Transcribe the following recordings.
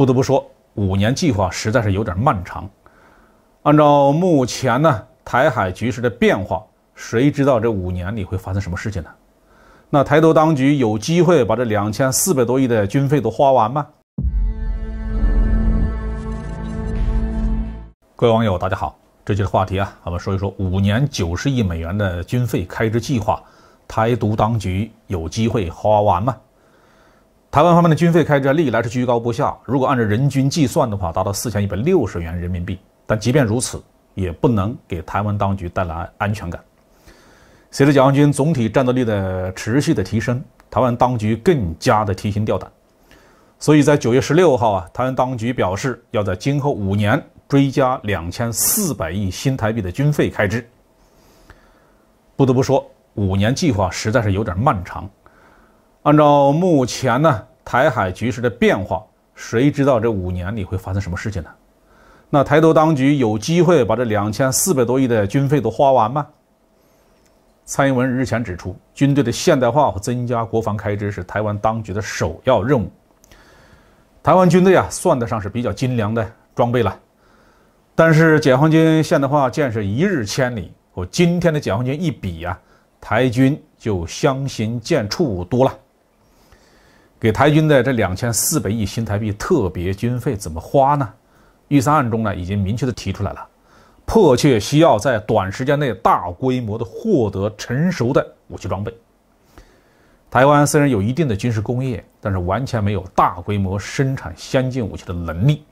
不得不说，五年计划实在是有点漫长。按照目前呢台海局势的变化，谁知道这五年里会发生什么事情呢？那台独当局有机会把这两千四百多亿的军费都花完吗？各位网友，大家好，这期的话题啊，我们说一说五年九十亿美元的军费开支计划，台独当局有机会花完吗？台湾方面的军费开支历来是居高不下，如果按照人均计算的话，达到四千一百六十元人民币。但即便如此，也不能给台湾当局带来安全感。随着解放军总体战斗力的持续的提升，台湾当局更加的提心吊胆。所以在九月十六号啊，台湾当局表示要在今后五年追加两千四百亿新台币的军费开支。不得不说，五年计划实在是有点漫长。按照目前呢台海局势的变化，谁知道这五年里会发生什么事情呢？那台独当局有机会把这两千四百多亿的军费都花完吗？蔡英文日前指出，军队的现代化和增加国防开支是台湾当局的首要任务。台湾军队啊，算得上是比较精良的装备了，但是解放军现代化建设一日千里，和今天的解放军一比呀，台军就相形见绌多了。给台军的这两千四百亿新台币特别军费怎么花呢？预算案中呢已经明确的提出来了，迫切需要在短时间内大规模的获得成熟的武器装备。台湾虽然有一定的军事工业，但是完全没有大规模生产先进武器的能力。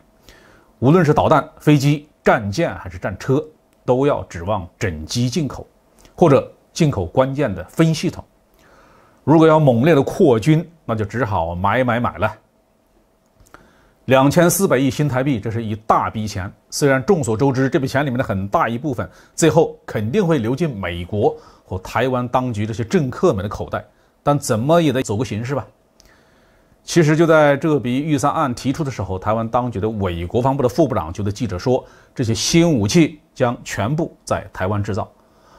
无论是导弹、飞机、战舰还是战车，都要指望整机进口，或者进口关键的分系统。如果要猛烈的扩军，那就只好买买买了。两千四百亿新台币，这是一大笔钱。虽然众所周知，这笔钱里面的很大一部分最后肯定会流进美国和台湾当局这些政客们的口袋，但怎么也得走个形式吧。其实就在这笔预算案提出的时候，台湾当局的伪国防部的副部长就对记者说，这些新武器将全部在台湾制造，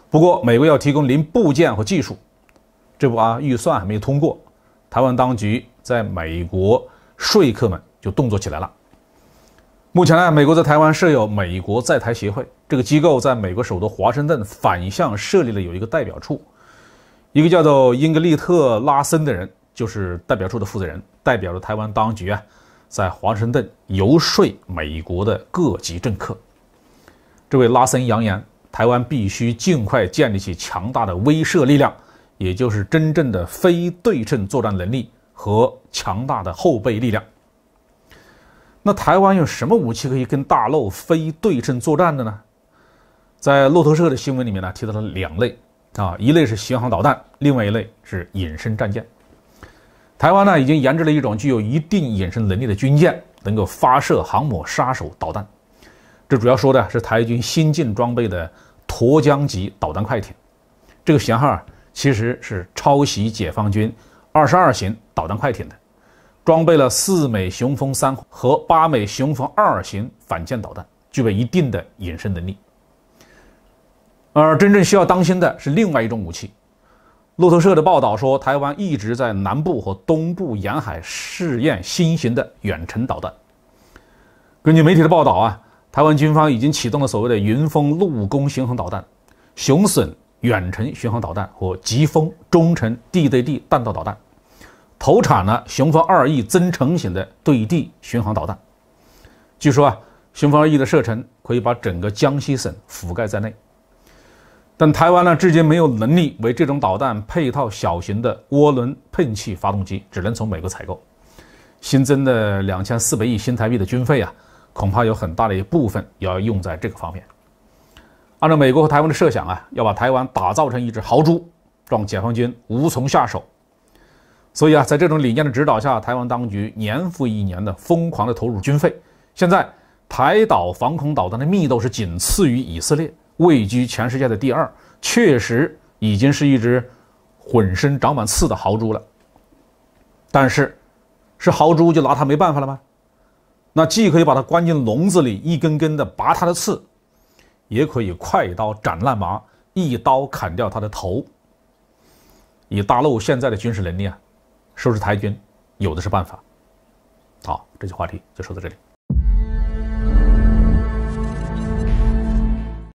不过美国要提供零部件和技术。这不啊，预算还没有通过。台湾当局在美国说客们就动作起来了。目前呢，美国在台湾设有美国在台协会，这个机构在美国首都华盛顿反向设立了有一个代表处，一个叫做英格丽特·拉森的人就是代表处的负责人，代表着台湾当局啊，在华盛顿游说美国的各级政客。这位拉森扬言，台湾必须尽快建立起强大的威慑力量。也就是真正的非对称作战能力和强大的后备力量。那台湾有什么武器可以跟大陆非对称作战的呢？在路透社的新闻里面呢，提到了两类啊，一类是巡航导弹，另外一类是隐身战舰。台湾呢已经研制了一种具有一定隐身能力的军舰，能够发射航母杀手导弹。这主要说的是台军新进装备的沱江级导弹快艇，这个型号啊。其实是抄袭解放军二十二型导弹快艇的，装备了四枚雄风三和八枚雄风二型反舰导弹，具备一定的隐身能力。而真正需要当心的是另外一种武器。路透社的报道说，台湾一直在南部和东部沿海试验新型的远程导弹。根据媒体的报道啊，台湾军方已经启动了所谓的“云峰”陆攻巡航导弹，雄隼。远程巡航导弹和疾风中程地对地弹道导弹，投产了雄风二 E 增程型的对地巡航导弹。据说啊，雄风二 E 的射程可以把整个江西省覆盖在内。但台湾呢，至今没有能力为这种导弹配套小型的涡轮喷气发动机，只能从美国采购。新增的两千四百亿新台币的军费啊，恐怕有很大的一部分要用在这个方面。按照美国和台湾的设想啊，要把台湾打造成一只豪猪，让解放军无从下手。所以啊，在这种理念的指导下，台湾当局年复一年的疯狂的投入军费。现在台岛防空导弹的密度是仅次于以色列，位居全世界的第二，确实已经是一只浑身长满刺的豪猪了。但是，是豪猪就拿它没办法了吗？那既可以把它关进笼子里，一根根的拔它的刺。也可以快刀斩乱麻，一刀砍掉他的头。以大陆现在的军事能力啊，收拾台军有的是办法。好，这期话题就说到这里。